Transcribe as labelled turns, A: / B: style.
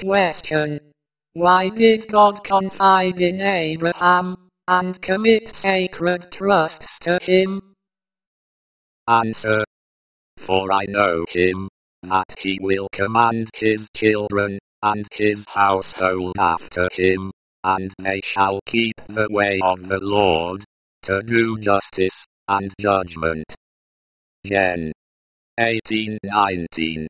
A: Question. Why did God confide in Abraham, and commit sacred trusts to him?
B: Answer. For I know him, that he will command his children, and his household after him, and they shall keep the way of the Lord, to do justice and judgment. Gen. 18:19